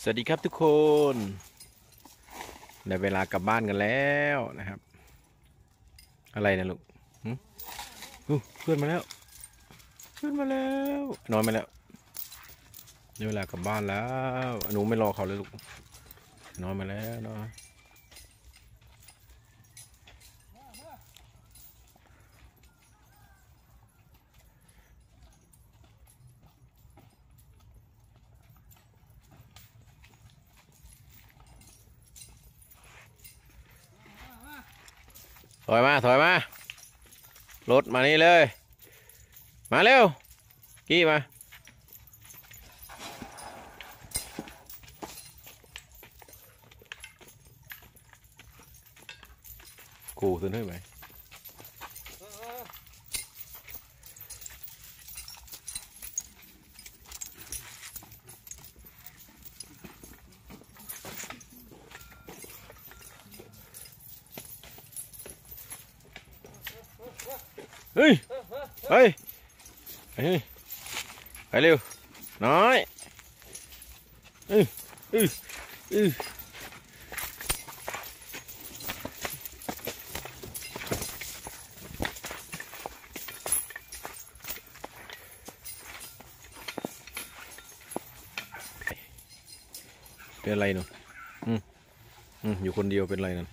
สวัสดีครับทุกคนได้เวลากลับบ้านกันแล้วนะครับ อะไรนะลูกอู้เพื่อนมาแล้ว เพื่อนมาแล้วนอนมาแล้วได้เวลากลับบ้านแล้วหนูไม่รอเขาเลยลูกนอนมาแล้วนอน อยมา ถอยมา รถมานี่เลย มาเร็ว กี้มา กูซื้อให้ไหม เฮ้ย เฮ้ย เฮ้ย ไปเร็ว น้อยอืออืออือเป็นอะไรเนาะอืม อืม อยู่คนเดียวเป็นไรนั่น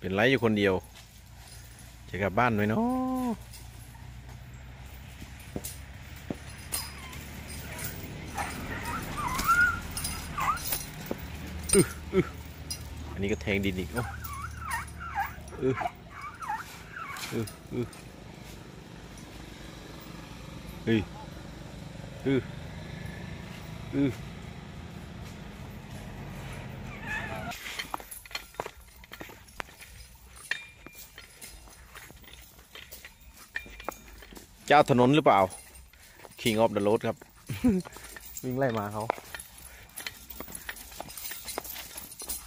เป็นไรอยู่คนเดียว จะกลับบ้านไหมเนาะอันนี้ก็แทงดินอีกโอ้อึอึอึอึอึอึ เจ้าถนนหรือเปล่า King of the Road ครับ วิ่งไล่มาเขา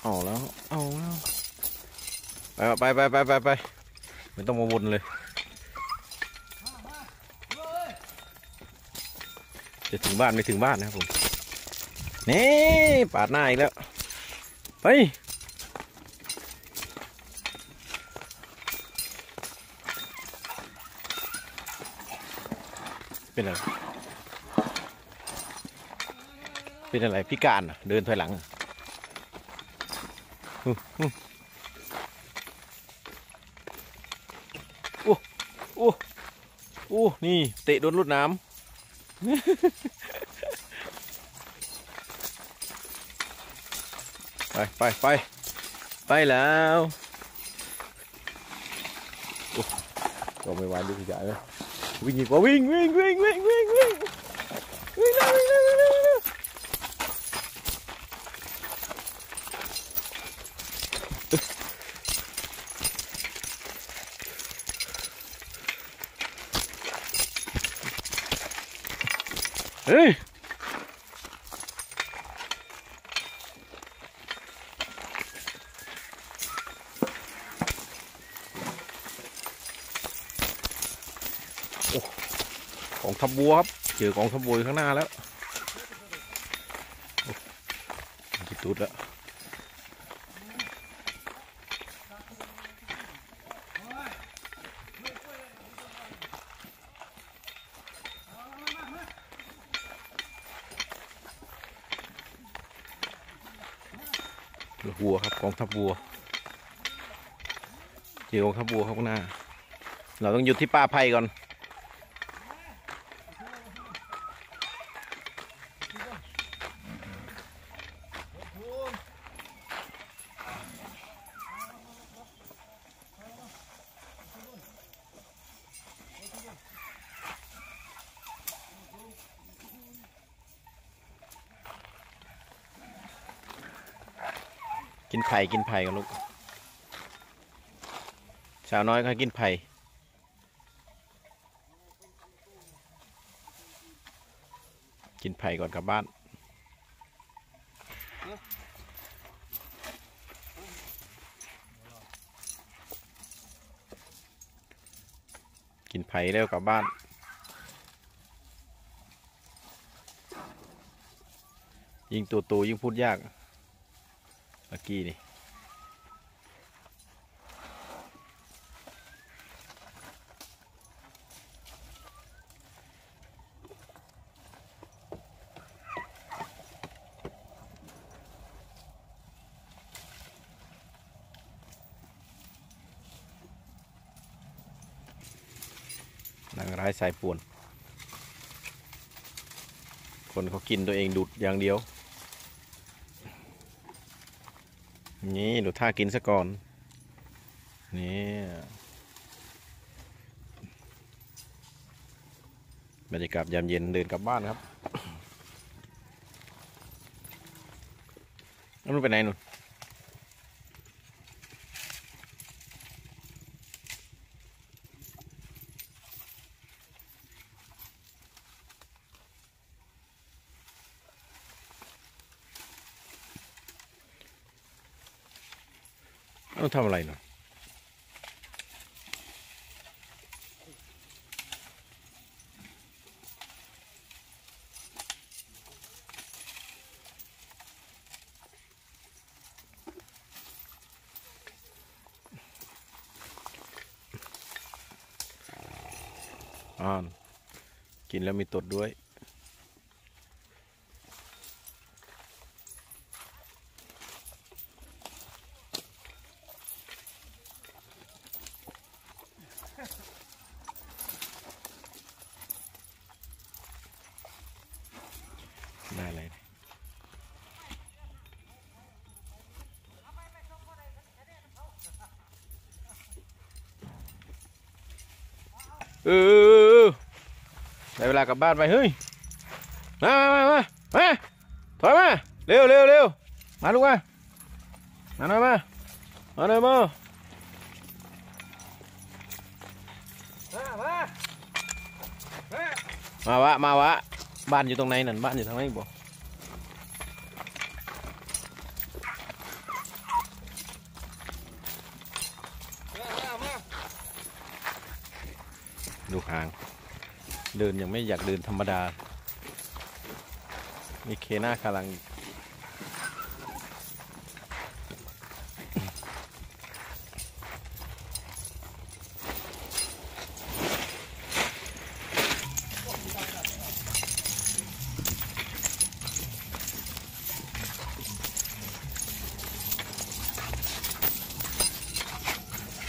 เอาแล้ว เอาแล้วไปไปไปไปไปไปไม่ต้องมาวนเลย จะถึงบ้านไม่ถึงบ้านนะครับผม นี่ ปาดหน้าอีกแล้ว ไป เป็นอะไร เป็นอะไรพิการเดินถอยหลังเหรออู้อู้โอ้โอ้โอ้นี่ เตะโดนรดน้ำ ไปไปไปไปแล้วก็ไม่ไหวดูสิจ่าเลย วิ่งอีกว่าวิ่งวิ่งวิ่งวิ่งวิ่งวิ่ง วิ่งแล้ววิ่งแล้ววิ่งแล้ววิ่งแล้วเฮ้ยกองทัพบัวครับเจอกองทัพบัวข้างหน้าแล้วจิตุดแล้ววัวครับกองทัพบัวเจอกองทัพบัวข้างหน้า เราต้องหยุดที่ป่าไผ่ก่อน กินไผ่กินไผ่กันลูก สาวน้อยเขากินไผ่กินไผ่ก่อนกลับบ้านกินไผ่เร็วกลับบ้าน ยิ่งตัวโตยิ่งพูดยาก ลักกี้นี่นางร้ายสายป่วน คนเขากินตัวเองดูดอย่างเดียว นี่ดูท่ากินซะก่อน นี่ บรรยากาศยามเย็นเดินกลับบ้านครับ แล้วมันไปไหนหนูน ต้องทำอะไรหน่อยอ่านกินแล้วมีตดด้วย ได้เลยเออได้เวลากลับบ้านไปเฮ้ย มามามามาถอยมา เร็วเร็วเร็วมาลูกมามาหน่อยมามาหน่อยมามาวะ มาวะ บ้านอยู่ตรงไหนนั่นบ้านอยู่ทางไหนบอกดูห่าง เดินยังไม่อยากเดินธรรมดา มีเคหน้าคาลัง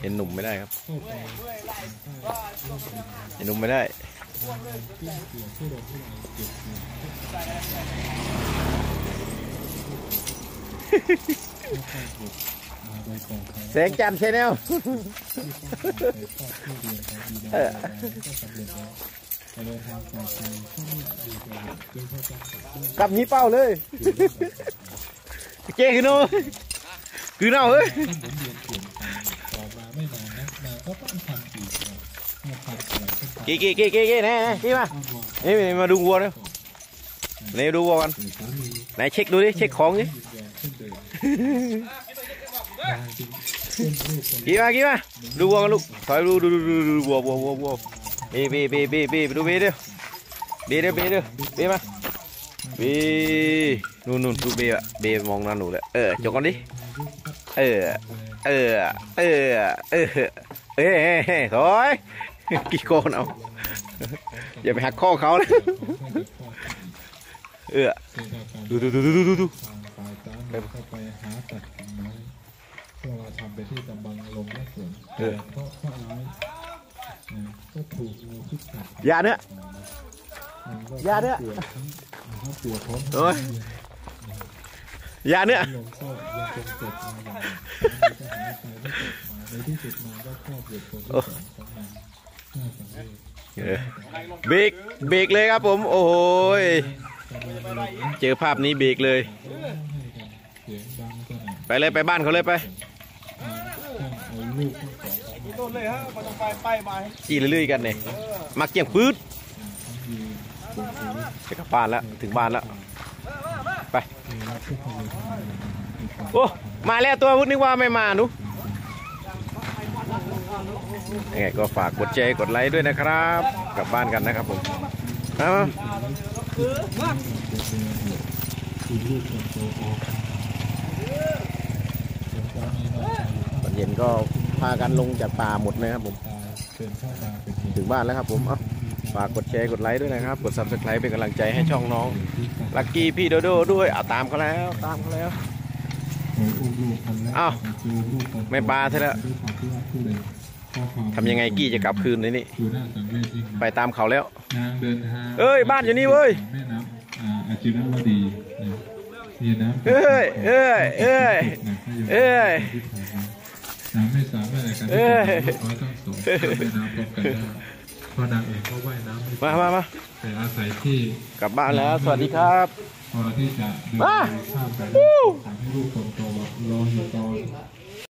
เห็นหนุ่มไม่ได้ครับ เห็นหนุ่มไม่ได้ แสงจันทร์ชแนลกลับนี้เป้าเลย เจ๊คือโน ววัววัววัวเบีเบีเบีเบีเบีไปดูเบีเดียวเบีเดียวเบีเดียวเบีมาเบีนู่นนู่นดูเบีอะเบีมองหน้าหนูเลยเออจกกันดิ เออ เออ เออ เออ เอ้ยเอ้ยเอ้ยกี่โกนเอา อย่าไปหักข้อเขานะเออ ดูดูดูดูดูดูดูทางฝ่ายตามเข้าไปหาตัดกิ่งไม้เพื่อมาทำไปที่กำบังลมและฝนเพราะข้อร้ายนะก็ถูกงูพิษกัดยาเนื้อยาเด้อทั้งตัวพร้อมโอ้ย ย่าเนื้อะลงก็ยังคงเกิดมาอย่างสามีก็หายไปไม่กลับมาในที่สุดมาก็ครอบเหตุผลที่สองของมันน่าสังเวชเออเบรกเบรกเลยครับผม โอ้โหยตเจอภาพนี้เบรกเลยเสียงดังสนั่นไปเลยไปบ้านเขาเลยไปเอาลูกขึ้นก่อนต้นเลยฮะมันต้องไปไปมาจี้เรื่อยๆกันเนี่ยมาเกี่ยงปื๊ดยืนบนพื้นไปกลับบ้านแล้วถึงบ้านแล้วไป โอ้ มาแล้วตัววุฒินึกว่าไม่มาหนุยังไงก็ฝากกดแชร์กดไลค์ด้วยนะครับ กลับบ้านกันนะครับผมเอาตอนเย็นก็พากันลงจากป่าหมดนะครับผม ถึงบ้านแล้วครับผม เอา ฝากกดแชร์กดไลค์ด้วยนะครับ กด subscribe เป็นกำลังใจให้ช่องน้องลักกี้พี่โดโดด้วยเอาตามเขาแล้วตามเขาแล้วโอ้อุ้มลูกคนแรกอ้าวจูงลูกคนไม่ปลาเท่าแล้วด้วยความที่ว่าผู้ใดข้อความทำยังไงกี้จะกลับคืนเลยนี่ดูน่าสังเวชยิ่งนะไปตามเขาแล้วนางเดินทางเอ้ยบ้านอยู่นี่เว้ยแม่น้ำอ่าอาจิรวดีนะมีน้ำเอ้ยเอ้ยเอ้ยเอ้ยที่ผ่านมาน้ำไม่สามารถในการเอ้ที่ยจะน้อยต้องสองแม่น้ำพบกันได้ เพราะนางเองก็ว่ายน้ำไม่เป็นมามามาแต่อาศัยที่กลับบ้านแล้ว สวัสดีครับ พอที่จะเดินมาข้ามไปได้สั่งให้ลูกคนโตรออยู่ก่อน